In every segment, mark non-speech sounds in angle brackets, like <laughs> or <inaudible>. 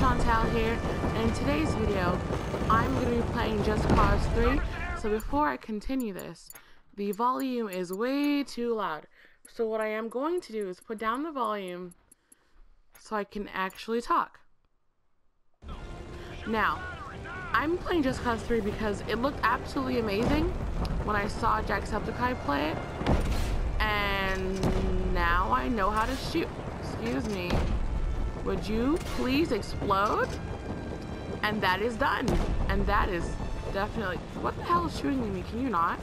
Chantal here, and in today's video, I'm going to be playing Just Cause 3. So before I continue this, the volume is way too loud. So what I am going to do is put down the volume so I can actually talk. Now, I'm playing Just Cause 3 because it looked absolutely amazing when I saw Jacksepticeye play it, and now I know how to shoot. Excuse me. Would you please explode? And that is done. And that is definitely... What the hell is shooting at me? Can you not?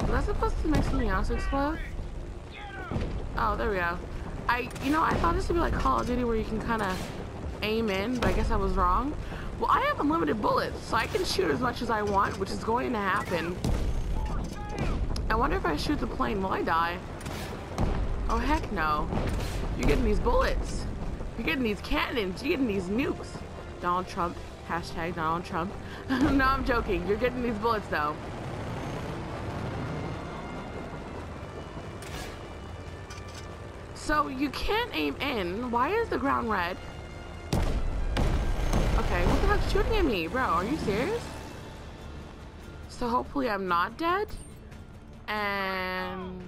Was that supposed to make something else explode? Oh, there we go. I, you know, I thought this would be like Call of Duty where you can kind of aim in, but I guess I was wrong. Well, I have unlimited bullets, so I can shoot as much as I want, which is going to happen. I wonder if I shoot the plane, will I die? Oh, heck no. You're getting these bullets. You're getting these cannons. You're getting these nukes. Donald Trump. Hashtag Donald Trump. <laughs> no, I'm joking. You're getting these bullets, though. So, you can't aim in. Why is the ground red? Okay, what the heck's shooting at me? Bro, are you serious? So, hopefully I'm not dead. And...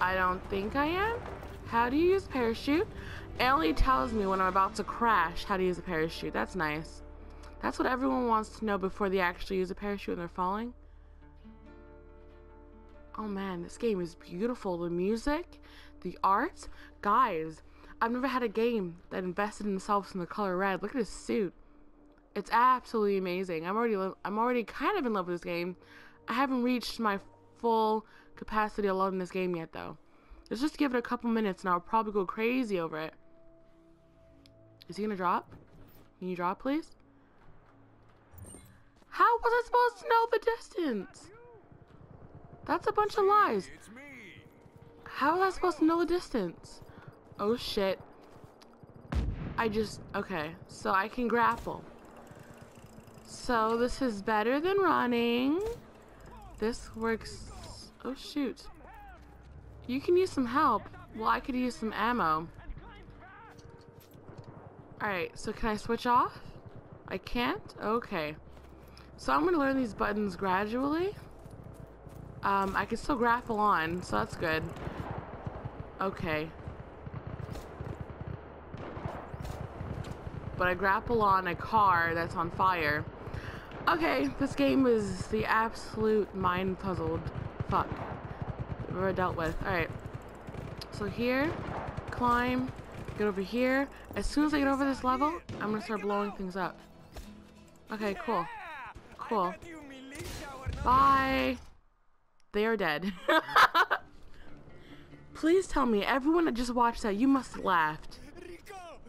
I don't think I am. How do you use parachute? Only tells me when I'm about to crash how to use a parachute. That's nice. That's what everyone wants to know before they actually use a parachute when they're falling. Oh man, this game is beautiful. The music, the art. Guys, I've never had a game that invested in themselves in the color red. Look at his suit. It's absolutely amazing. I'm already I'm already kind of in love with this game. I haven't reached my full capacity of loving this game yet, though. Let's just give it a couple minutes and I'll probably go crazy over it. Is he gonna drop? Can you drop, please? How was I supposed to know the distance? That's a bunch of lies. How was I supposed to know the distance? Oh shit. I just, okay, so I can grapple. So this is better than running. This works Oh shoot. You can use some help. Well, I could use some ammo. Alright, so can I switch off? I can't? Okay. So I'm gonna learn these buttons gradually. Um, I can still grapple on, so that's good. Okay. But I grapple on a car that's on fire. Okay, this game is the absolute mind puzzled fuck. We're dealt with. Alright. So here, climb, get over here. As soon as I get over this level, I'm gonna start blowing things up. Okay, cool. Cool. Bye. They are dead. <laughs> Please tell me, everyone that just watched that, you must have laughed. Rico!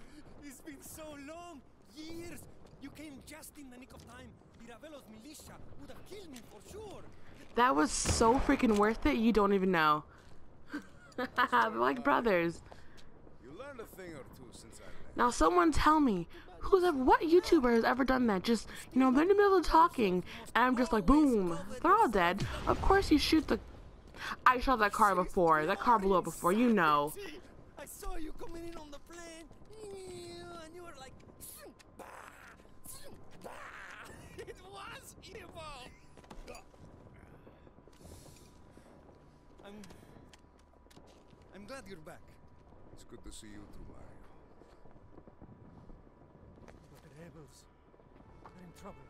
It's been so long! Years! You came just in the nick of time. Di Ravello's militia would have killed me for sure. That was so freaking worth it, you don't even know. <laughs> They're like brothers. Now someone tell me, who's ever, what YouTuber has ever done that? Just, you know, they're in the middle of talking, and I'm just like, boom, they're all dead. Of course you shoot the... I shot that car before. That car blew up before, you know. I saw you coming in on the plane, and you were like, <laughs> it was evil. I'm, I'm glad you're back. It's good to see you too, Mario. But the rebels, they're in trouble.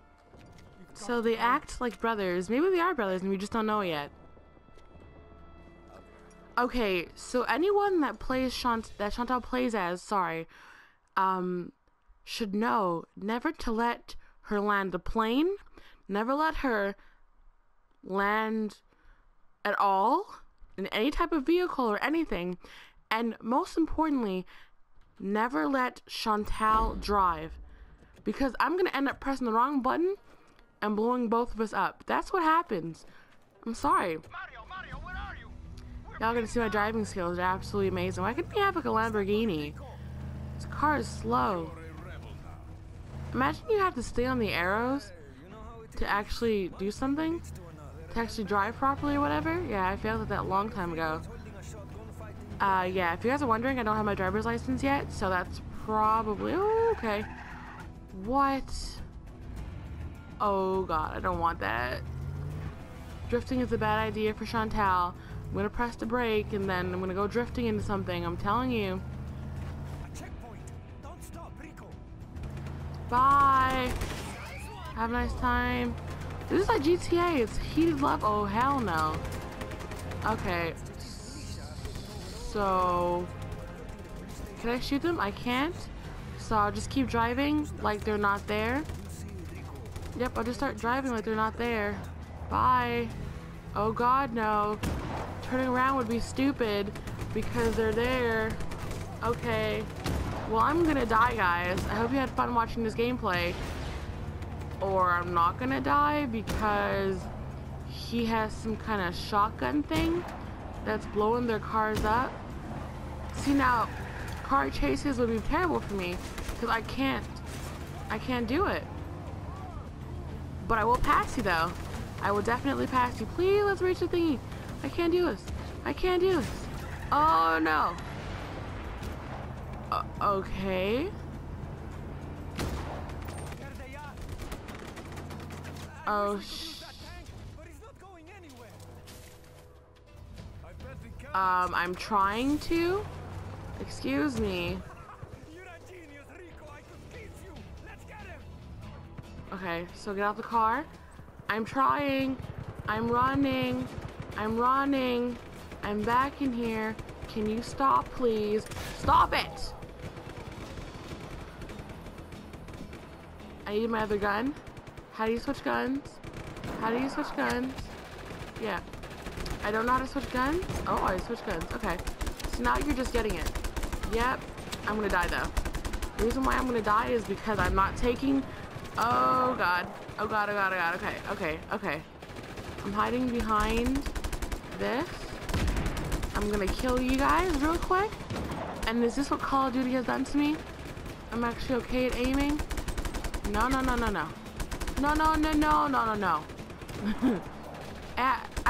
We've So they act like brothers. Maybe they are brothers and we just don't know yet. Okay, so anyone that plays Chant that Chantal plays as, sorry, um, should know never to let her land a plane, never let her land at all in any type of vehicle or anything, and most importantly, never let Chantal drive because I'm gonna end up pressing the wrong button and blowing both of us up. That's what happens. I'm sorry. Mario, Mario, where are you? Y'all gonna see my driving skills. They're absolutely amazing. Why couldn't we have like a Lamborghini? This car is slow. Imagine you have to stay on the arrows to actually do something. To actually drive properly or whatever. Yeah, I failed at that a long time ago. Uh, yeah, if you guys are wondering, I don't have my driver's license yet, so that's probably... Oh, okay. What? Oh, God, I don't want that. Drifting is a bad idea for Chantal. I'm gonna press the brake, and then I'm gonna go drifting into something. I'm telling you. Stop. Bye. Have a nice time. This is like GTA. It's heated love. Oh, hell no. Okay. So, can I shoot them? I can't. So I'll just keep driving like they're not there. Yep, I'll just start driving like they're not there. Bye. Oh god, no. Turning around would be stupid because they're there. Okay. Well, I'm gonna die, guys. I hope you had fun watching this gameplay. Or I'm not gonna die because he has some kind of shotgun thing that's blowing their cars up. See now, car chases would be terrible for me because I can't, I can't do it. But I will pass you though. I will definitely pass you. Please, let's reach the thingy. I can't do this. I can't do this. Oh no. Uh, okay. There they are. Oh I wish we could sh. use that tank, but it's not going anywhere. I bet we can. Um, I'm trying to. Excuse me. You're a genius, Rico. Oh, um, <laughs> I could kiss you. Let's get him. Okay, so get out the car. I'm trying. I'm running. I'm running. I'm back in here. Can you stop, please? Stop it! I need my other gun. How do you switch guns? How do you switch guns? Yeah. I don't know how to switch guns. Oh, I switch guns. Okay. So now you're just getting it. Yep. I'm gonna die though. The reason why I'm gonna die is because I'm not taking. Oh god. Oh god. Oh god. Oh god. Okay. Okay. Okay. I'm hiding behind this. I'm gonna kill you guys real quick. And is this what Call of Duty has done to me? I'm actually okay at aiming. No, no, no, no, no. No, no, no, no, no, no, no. <laughs>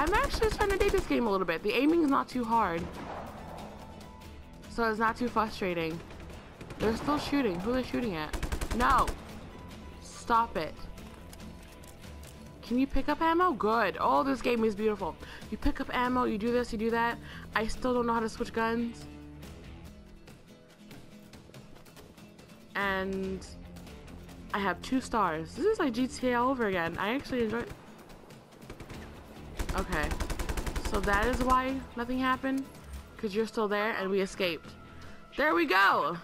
I'm actually trying to date this game a little bit. The aiming is not too hard. So it's not too frustrating. They're still shooting. Who are they shooting at? No. Stop it. Can you pick up ammo? Good. Oh, this game is beautiful. You pick up ammo, you do this, you do that. I still don't know how to switch guns. And I have two stars. This is like GTA all over again. I actually enjoy Okay. So that is why nothing happened? Because you're still there and we escaped. There we go!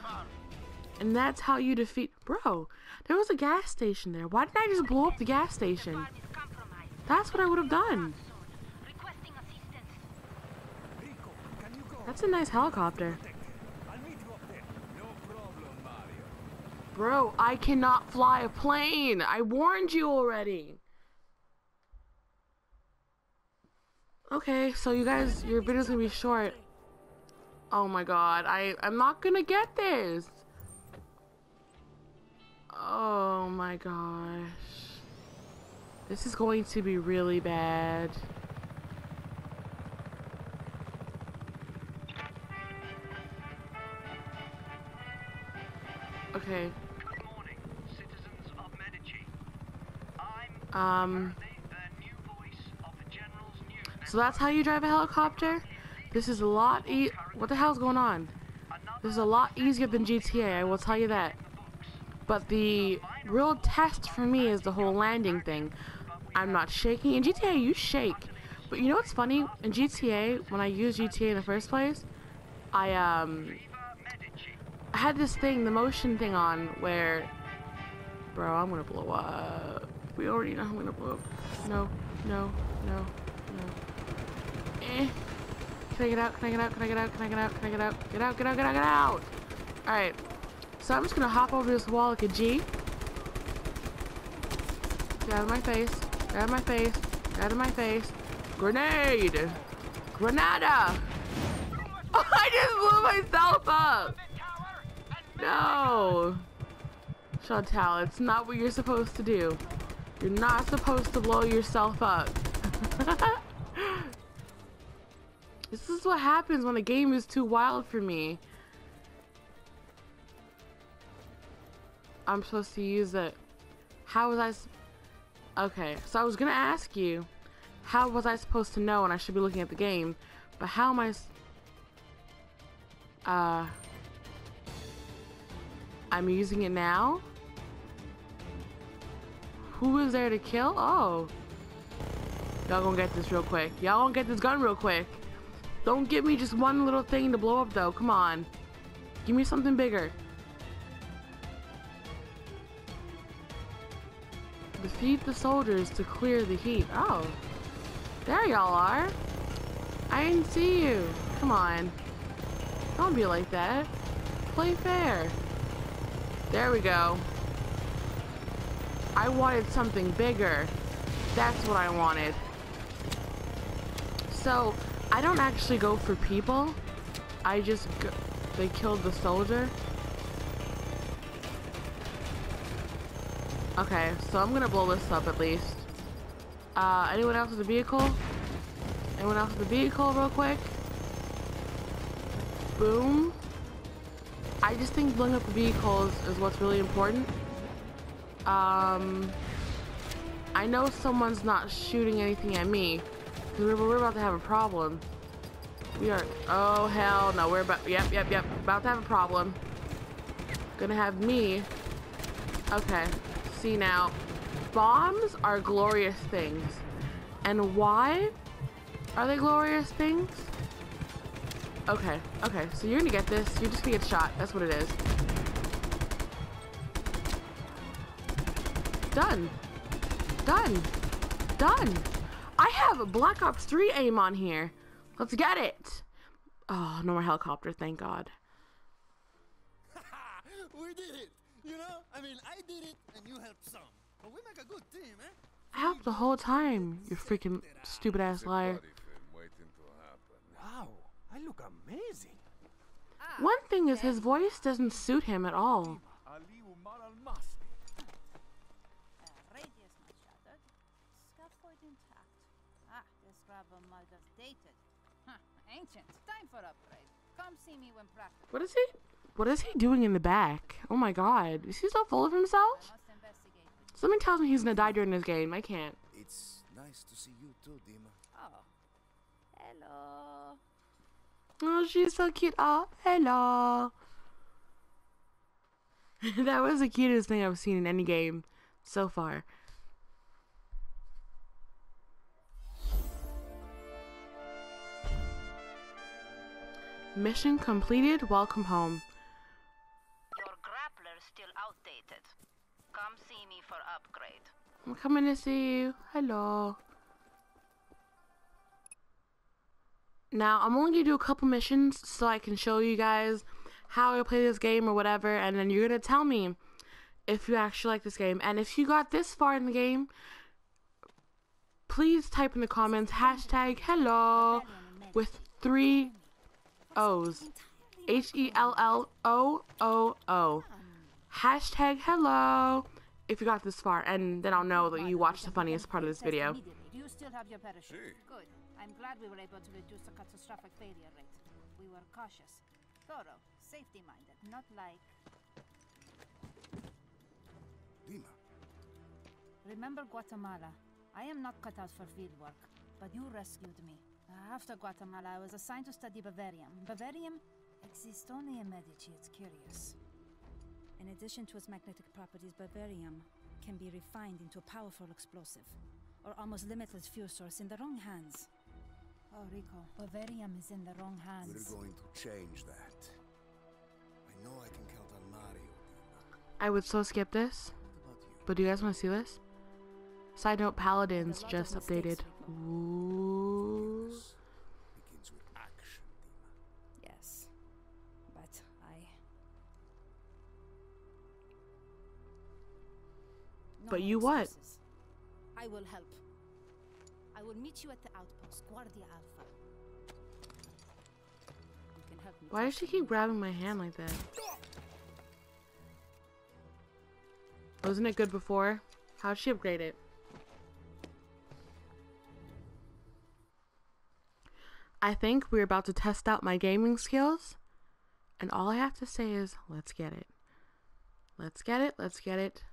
And that's how you defeat- Bro, there was a gas station there. Why didn't I just blow up the gas station? That's what I would have done. That's a nice helicopter. I'll meet you up there. No problem, Mario. Bro, I cannot fly a plane. I warned you already. Okay, so you guys, your video's gonna be short. Oh my god, I, I'm not gonna get this. Oh my gosh. This is going to be really bad. Okay. Good morning, citizens of Medici. I'm Um, so that's how you drive a helicopter? This is a lot e- What the hell's going on? This is a lot easier than GTA, I will tell you that. But the real test for me is the whole landing thing. I'm not shaking. In GTA, you shake. But you know what's funny? In GTA, when I used GTA in the first place, I, um, I had this thing, the motion thing on, where, bro, I'm gonna blow up. We already know I'm gonna blow up. No, no, no, no. Eh. Can I get out? Can I get out? Can I get out? Can I get out? Can I get out? Get out, get out, get out, get out! Alright. So I'm just gonna hop over this wall like a G. Get out of my face. Get out of my face. Get out of my face. Grenade! Granada! Oh, <laughs> I just blew myself up! No! Chantal, it's not what you're supposed to do. You're not supposed to blow yourself up. <laughs> This is what happens when a game is too wild for me. I'm supposed to use it. How was I... Okay, so I was gonna ask you, how was I supposed to know when I should be looking at the game? But how am I... Uh, I'm using it now. Who is there to kill? Oh, y'all gonna get this real quick. Y'all gonna get this gun real quick. Don't give me just one little thing to blow up though. Come on, give me something bigger. Defeat the soldiers to clear the heat. Oh, there y'all are. I didn't see you. Come on. Don't be like that. Play fair. There we go. I wanted something bigger. That's what I wanted. So, I don't actually go for people. I just go they killed the soldier. Okay, so I'm gonna blow this up at least. Uh, anyone else with a vehicle? Anyone else with a vehicle real quick? Boom. I just think blowing up the vehicles is what's really important. Um, I know someone's not shooting anything at me. Cause we're, we're about to have a problem. We are, oh hell no, we're about, yep, yep, yep, about to have a problem. Gonna have me. Okay, see now, bombs are glorious things. And why are they glorious things? Okay, okay, so you're gonna get this. You're just gonna get shot. That's what it is. Done. Done. Done. I have Black Ops 3 aim on here. Let's get it. Oh, no more helicopter, thank God. <laughs> we did it! You know, I mean, I did it and you helped some. But we make a good team, eh? I helped the whole time, you freaking stupid ass liar. body film waiting to happen. Wow, I look amazing. One thing is his voice doesn't suit him at all. Ali Umar Al Masri. Radius not shattered. Scaffold intact. Ah, this rubber mother's dated. Huh, ancient. Time for upgrade. Come see me when practical. What is he? What is he doing in the back? Oh my god. Is he so full of himself? Must Something tells me he's gonna die during this game. I can't. It's nice to see you too, Dima. Oh. Hello. Oh, she's so cute. Oh, hello. <laughs> that was the cutest thing I've seen in any game so far. Mission completed. Welcome home. Your grappler's still outdated. Come see me for upgrade. I'm coming to see you. Hello. Now, I'm only gonna do a couple missions so I can show you guys how I play this game or whatever, and then you're gonna tell me if you actually like this game. And if you got this far in the game, please type in the comments hashtag hello with three O's. H E L L O O O. Hashtag hello if you got this far, and then I'll know that you watched the funniest part of this video. Do you still have your parachute? Si. Good. I'm glad we were able to reduce the catastrophic failure rate. We were cautious, thorough, safety-minded, not like. Dima, Remember Guatemala? I am not cut out for field work, but you rescued me. Ah, after Guatemala, I was assigned to study Bavarium. Bavarium exists only in Medici. It's curious. In addition to its magnetic properties, Bavarium can be refined into a powerful explosive, or almost limitless fuel source in the wrong hands. Oh, Rico, Bavarium is in the wrong hands. we're going to change that. I know I can count on Mario, I would so skip this, What about you? but do you guys want to see this? Side note, Paladins just of mistakes, updated. Ooh. But you what? I will help. I will meet you at the outpost, Guardia Alpha. You can help me. Why does she keep grabbing my hand like that? Wasn't it good before? How'd she upgrade it? I think we're about to test out my gaming skills. And all I have to say is, let's get it. Let's get it, let's get it.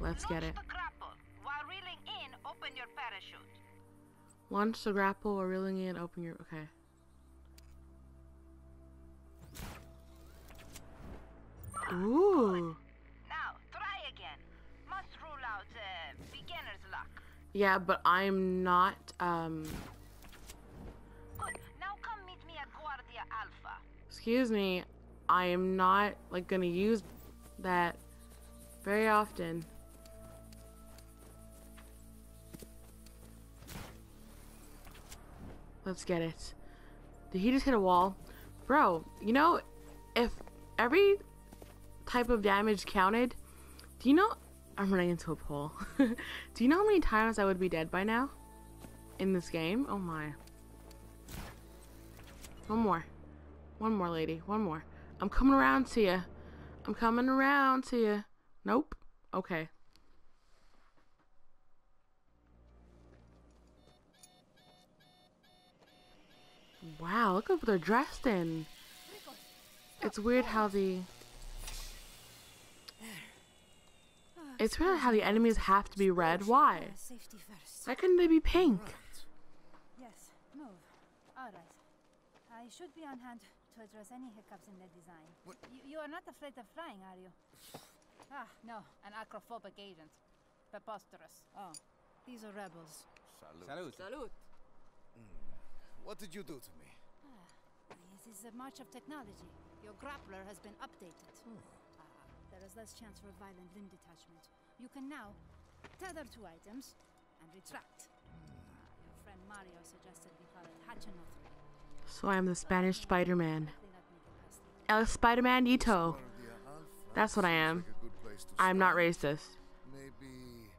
Let's get it. Launch the grapple. While reeling in, open your parachute. Launch the grapple or reeling in, open your. Okay. Ooh. Now, try again. Must rule out beginner's luck. Yeah, but I'm not. Um. Good. Now come meet me at Guardia Alpha. Excuse me. I am not like gonna use that very often. Let's get it. Did he just hit a wall? Bro, you know, if every type of damage counted, do you know? I'm running into a pole. <laughs> do you know how many times I would be dead by now? In this game? Oh my. One more. One more, lady. One more. I'm coming around to you. I'm coming around to you. Nope. Okay. Wow, look at what they're dressed in. It's weird how the It's weird how the enemies have to be red. Why? Safety first. Why couldn't they be pink? Yes, move. All right. I should be on hand to address any hiccups in the design. You, you are not afraid of flying, are you? Ah, no, an acrophobic agent. Preposterous. Oh, these are rebels. Salute. Salute. Salute! What did you do to me? Ah, This is a march of technology. Your grappler has been updated. Ah, there is less chance for a violent limb detachment. You can now tether two items and retract. Ah, your friend Mario suggested we call it Hachanotri. So I am the Spanish Spider-Man. Likely not make it past the El Spider-Man Nito. Guardia Alpha That's what I seems am. Like a good place to I'm not racist. Maybe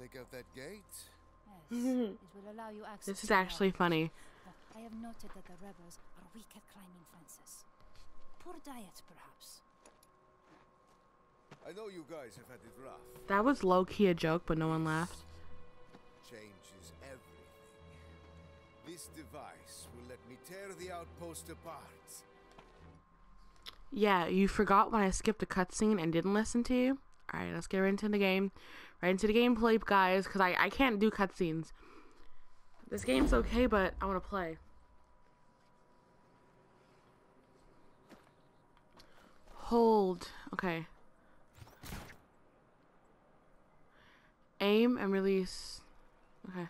take out that gate? Yes, it will allow you access This is actually hall. funny. I have noted that the rebels are weak at climbing fences. Poor diet, perhaps. I know you guys have had it rough. That was low-key a joke, but no one laughed. Changes everything. This device will let me tear the outpost apart. Yeah, you forgot when I skipped a cutscene and didn't listen to you? Alright, let's get right into the game. Right into the gameplay, guys, because I, I can't do cutscenes. This game's okay, but I want to play. Hold. Okay. Aim and release. Okay.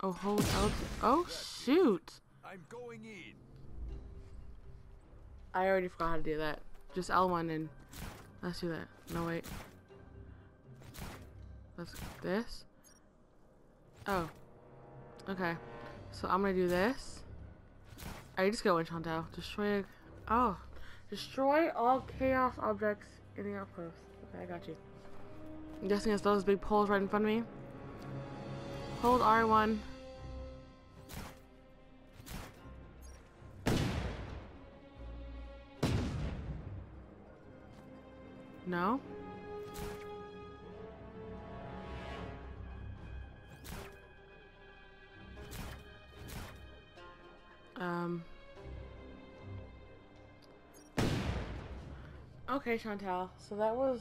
Oh, hold L. Oh, shoot. I'm going in. I already forgot how to do that. Just L1 and let's do that. No wait. Let's this. Oh. Okay. So I'm gonna do this. Alright, just go in Chantal. Destroy Oh. Destroy all chaos objects in the outpost. Okay, I got you. I'm guessing it's those big poles right in front of me. Hold R1. No? Um. Okay, Chantal. So that was.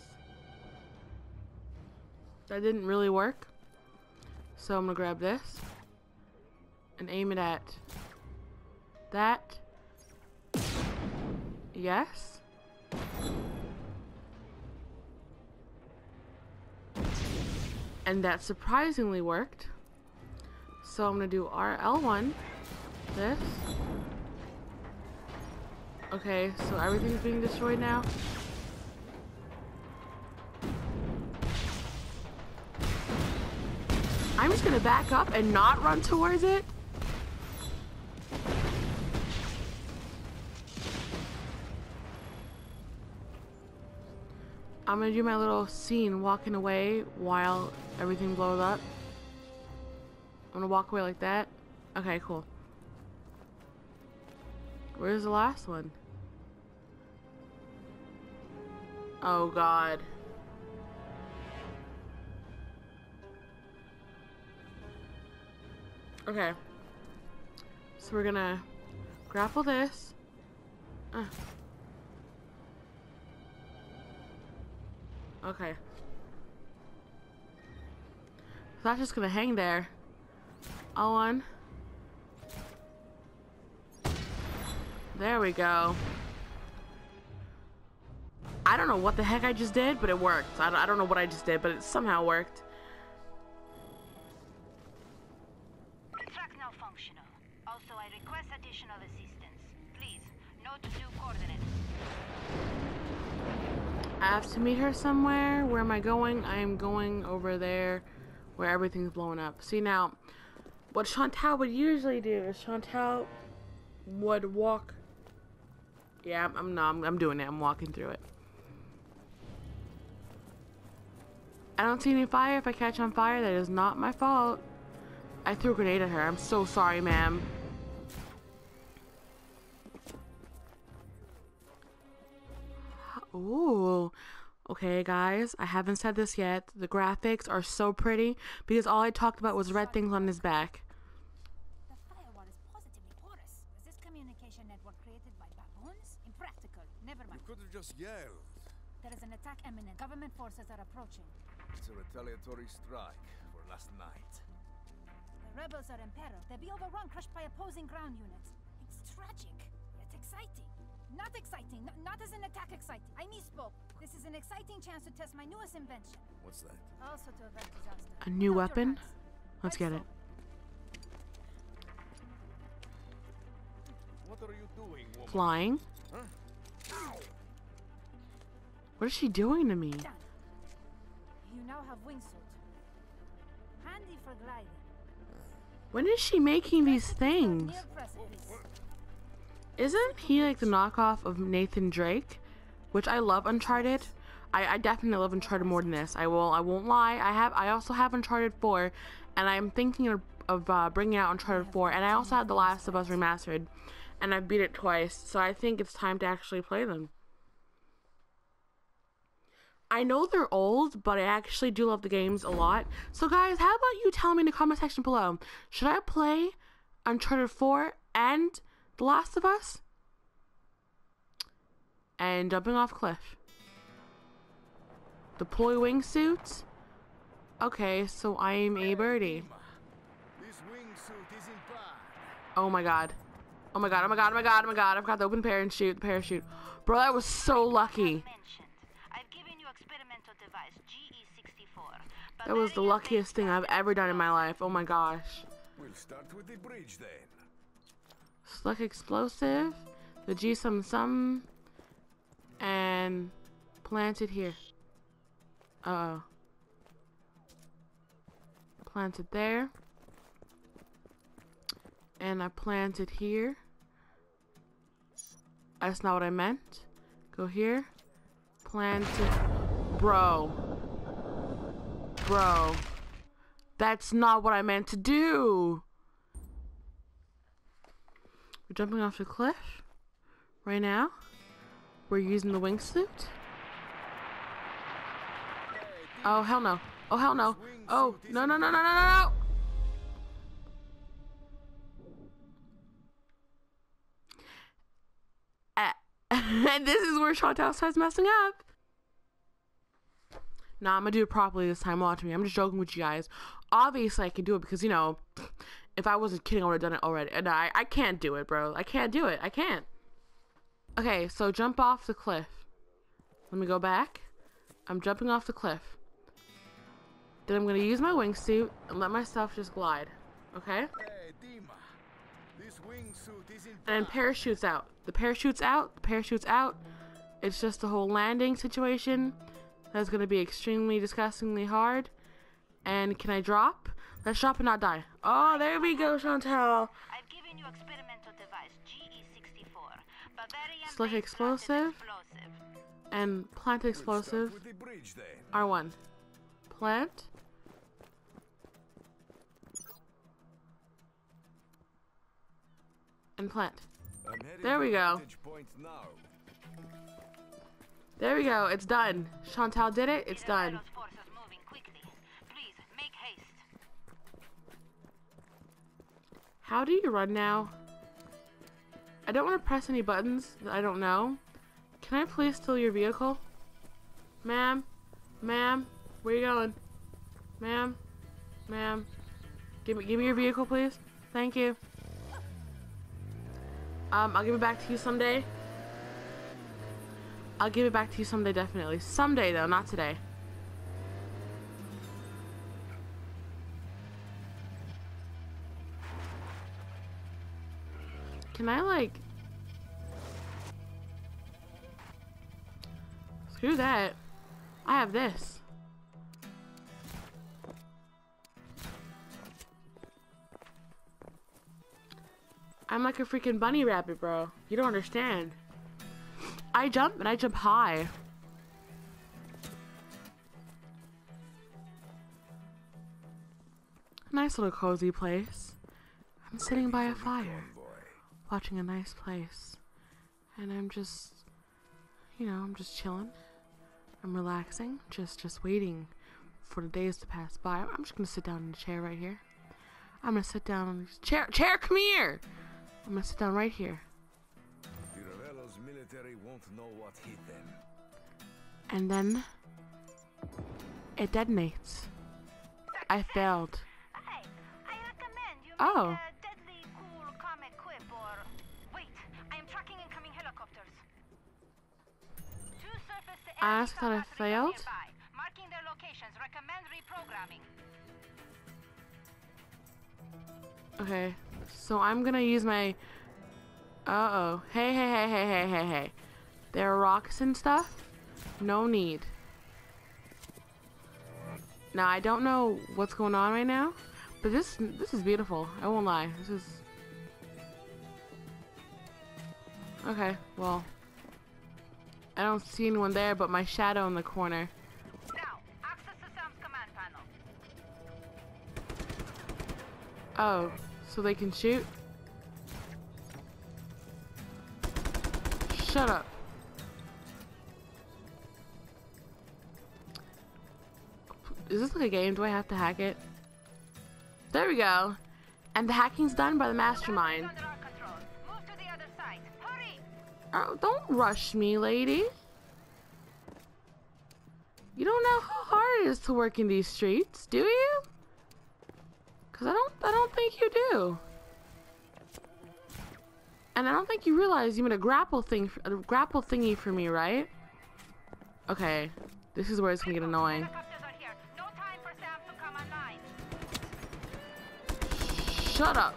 That didn't really work. So I'm gonna grab this and aim it at that. Yes. And that surprisingly worked. So I'm gonna do RL1. This. Okay, so everything's being destroyed now. I'm just gonna back up and not run towards it. I'm gonna do my little scene walking away while everything blows up. I'm gonna walk away like that. Okay, cool. Where's the last one? Oh god. Okay. So we're gonna grapple this. Uh. Okay. So that's just gonna hang there. On. There we go. I don't know what the heck I just did, but it worked. I don't, I don't know what I just did, but it somehow worked. Assistance. Please, note new coordinates. I have to meet her somewhere. Where am I going? I am going over there where everything's blowing up. See now, what Chantal would usually do is Chantal would walk. Yeah, I'm, I'm no, I'm, I'm doing it. I'm walking through it. I don't see any fire. If I catch on fire, that is not my fault. I threw a grenade at her. I'm so sorry, ma'am. Ooh. Okay, guys, I haven't said this yet. The graphics are so pretty because all I talked about was red things on his back. The firewall is positively porous. Was this communication network created by baboons? Impractical. Never mind. You Could have just yelled. There is an attack imminent. Government forces are approaching. It's a retaliatory strike for last night. The rebels are in peril. They'll be overrun, crushed by opposing ground units. It's tragic, yet exciting. Not exciting. N- not as an attack exciting. I misspoke. This is an exciting chance to test my newest invention. What's that? Also to avert disaster. A new Without weapon? hands. Let's get it. What are you doing, woman? Flying? What is she doing to me? You now have wingsuit. Handy for gliding. When is she making these Precipice or things? Isn't he like the knockoff of Nathan Drake? Which I love Uncharted. I, I definitely love Uncharted more than this. I will. I won't lie. I have. I also have Uncharted 4, and I'm thinking of, of uh, bringing out Uncharted 4, and I also have The Last of Us remastered, and I've beat it twice. So I think it's time to actually play them. I know they're old, but I actually do love the games a lot. So guys, how about you tell me in the comment section below? Should I play Uncharted 4 and The Last of Us? And jumping off cliff. Deploy wingsuit. Okay, so I'm a birdie. This wingsuit isn't bad. Oh my god. Oh my god, oh my god, oh my god, oh my god. I forgot to open parachute, parachute. Bro, that was so lucky. I've given you experimental device GE64. That was the luckiest thing I've ever done in my life. Oh my gosh. We'll start with the bridge then. Slick explosive. The G some some. And plant it here. Uh oh. There. And I plant it here. That's not what I meant. Go here. Plant it. Bro. Bro. That's not what I meant to do. Jumping off the cliff right now. We're using the wingsuit. Oh hell no! Oh hell no! Oh no no no no no no no! Uh, <laughs> and this is where Chantal starts messing up. Nah, I'm gonna do it properly this time. Watch me. I'm just joking with you guys. Obviously, I can do it because you know, if I wasn't kidding, I would have done it already. And I, I can't do it, bro. I can't do it. I can't. Okay, so jump off the cliff. Let me go back. I'm jumping off the cliff. Then I'm gonna use my wingsuit and let myself just glide. Okay? Hey, Dima. This wingsuit isn't And then parachute's out. The parachute's out. The parachute's out. It's just a whole landing situation that's gonna be extremely disgustingly hard. And can I drop? Let's drop and not die. Oh, there we go, Chantal. I've given you experimental device GE64. Bavarium Slick explosive. explosive. And plant explosive. the bridge. R1. Plant. And plant. There we go. vantage Point now. There we go. It's done. Chantal did it. It's done. Citadel's forces moving quickly. Please make haste. How do you run now? I don't want to press any buttons that I don't know. Can I please steal your vehicle? Ma'am? Ma'am? Where you going? Ma'am? Ma'am? Give me, give me your vehicle, please. Thank you. Um, I'll give it back to you someday. I'll give it back to you someday, definitely. Someday, though, not today. Can I, like... Screw that. I have this. I'm like a freaking bunny rabbit, bro. You don't understand. I jump and I jump high. Nice little cozy place. I'm sitting by a fire, watching a nice place. And I'm just, you know, I'm just chilling. I'm relaxing, just just waiting for the days to pass by. I'm just gonna sit down in the chair right here. I'm gonna sit down on this chair. Chair, come here! I'm gonna sit down right here. Di Ravello's military won't know what hit them. And then it detonates. I failed. Hey, I recommend you Oh. Surface to I air honestly thought I batteries are failed. Marking their locations. Recommend reprogramming. Okay, so I'm gonna use my. Uh oh. Hey, hey, hey, hey, hey, hey, hey. There are rocks and stuff? No need. Now, I don't know what's going on right now, but this this is beautiful. I won't lie. This is. Okay, well. I don't see anyone there but my shadow in the corner. Now, access SAM's command panel. Oh, so they can shoot? Shut up. Is this like a game? Do I have to hack it? There we go. And the hacking's done by the mastermind. Oh, don't rush me, lady. You don't know how hard it is to work in these streets, do you? Cause I don't, I don't think you do. And I don't think you realize you made a grapple thing, a grapple thingy for me, right? Okay, this is where it's gonna get annoying. Shut up.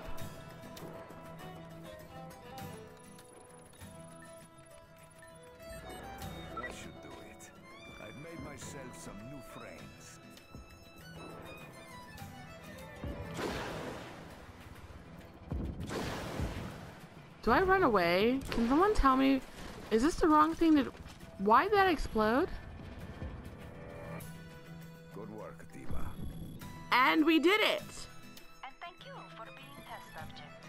Do I run away? Can someone tell me? Is this the wrong thing to? Why did that explode? Good work, Diva. And we did it. And thank you for being test subject.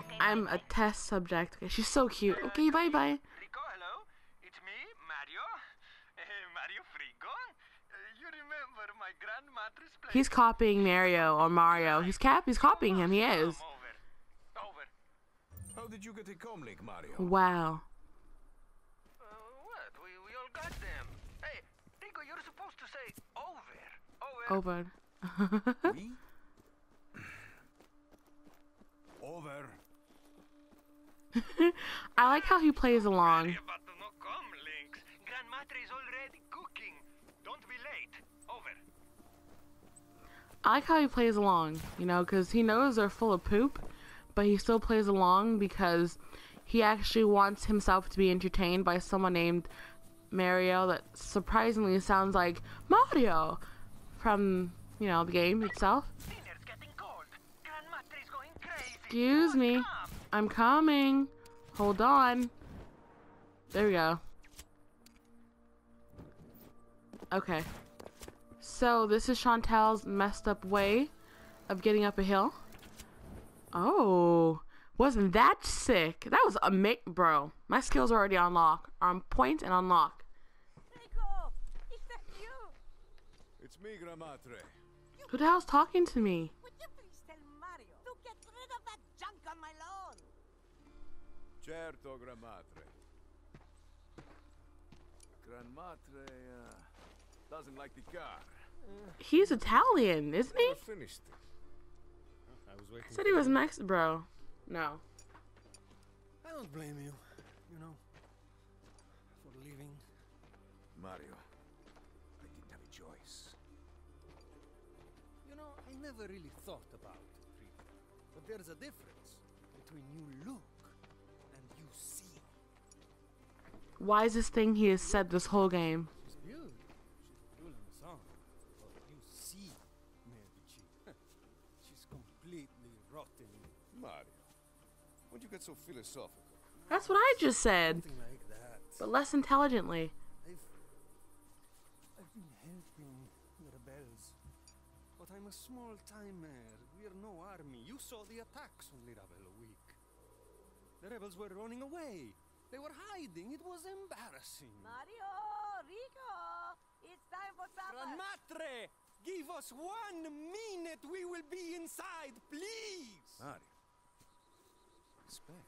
Okay. I'm a test subject. Okay, she's so cute. Okay, bye bye. Rico, hello? It's me, Mario. Eh, Mario Frigo. Uh, you remember my grandmother's place? He's copying Mario or Mario. He's cap. He's copying him. He is. Come over. Over. How did you get a comlink, Mario? Wow. Uh, what? We, we all got them. Hey, Rico, you're supposed to say over. Over. Over. Me? <laughs> Over. I like how he plays along. Sorry about the no com links. Grandmother is already cooking. Don't be late. Over. I like how he plays along. You know, because he knows they're full of poop, but he still plays along because he actually wants himself to be entertained by someone named Mario that surprisingly sounds like Mario from you know the game itself. Excuse me. I'm coming. Hold on. There we go. Okay. So this is Chantal's messed up way of getting up a hill. Oh, wasn't that sick? That was a amazing, bro. My skills are already on lock, are on point and on lock. Rico! Is that you? It's me, Gramatre. Who the hell's talking to me? Would you please tell Mario to get rid of that junk Certo, Gran Matre. Gran Matre uh, doesn't like the car. He's Italian, isn't he? Finished it. I was waiting. Said he was Mex, bro. No. I don't blame you. You know, for leaving. Mario, I didn't have a choice. You know, I never really thought about it, really. But there's a difference between you look and you see. Wisest thing he has said this whole game. Mario, why'd you get so philosophical? That's what I just said, like that. but less intelligently. I've, I've been helping the rebels. But I'm a small timer. We're no army. You saw the attacks on Di Ravello a week. The rebels were running away. They were hiding. It was embarrassing. Mario, Rico, it's time for Gran supper. Matre! Give us one minute. We will be inside, please. Mario. Respect.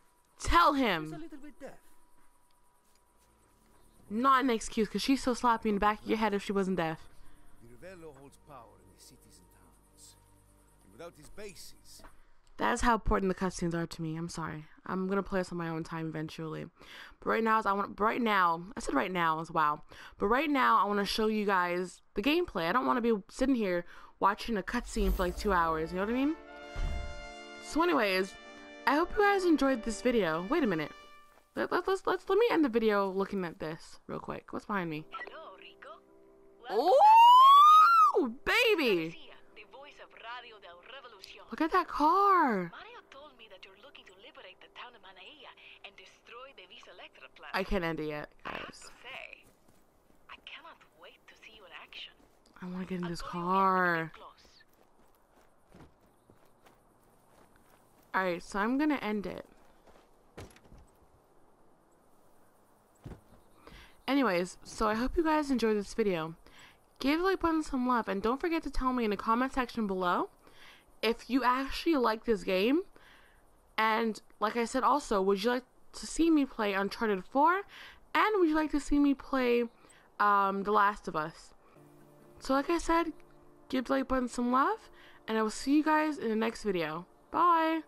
Tell She's a him. little bit deaf. Not an excuse, because she's so sloppy in the back of your head if she wasn't deaf. Di Ravello holds power in the cities and towns. And without his bases, That is how important the cutscenes are to me. I'm sorry. I'm gonna play this on my own time eventually. But right now, as I want. Right now, I said right now as wow. But right now, I want to show you guys the gameplay. I don't want to be sitting here watching a cutscene for like two hours. You know what I mean? So, anyways, I hope you guys enjoyed this video. Wait a minute. Let, let, let's let's let me end the video looking at this real quick. What's behind me? Hello, Rico. Oh, baby! Garcia, the voice of Radio del Revolucion. Look at that car. Mario told me that you're looking to liberate the town of Manaea and destroy the Vis Electrica plant. I can't end it yet, guys. to I cannot wait to see you in action. I want to get in this call you in when we car. Alright, so I'm gonna end it. Anyways, so I hope you guys enjoyed this video. Give the like button some love and don't forget to tell me in the comment section below if you actually like this game. And like I said also, would you like to see me play Uncharted 4? And would you like to see me play um, The Last of Us? So like I said, give the like button some love and I will see you guys in the next video. Bye!